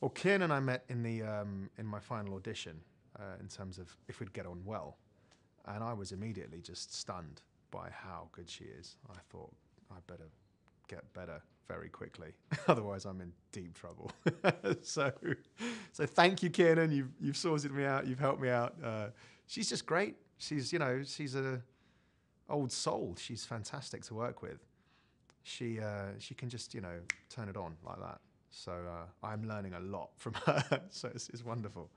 Well, Kiernan and I met in the um, in my final audition uh, in terms of if we'd get on well, and I was immediately just stunned by how good she is. I thought I better get better very quickly, otherwise I'm in deep trouble. so, so thank you, Kiernan. You've you've sorted me out. You've helped me out. Uh, she's just great. She's you know she's a old soul. She's fantastic to work with. She uh, she can just you know turn it on like that. So uh, I'm learning a lot from her. so it's, it's wonderful.